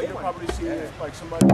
you'll probably see like somebody.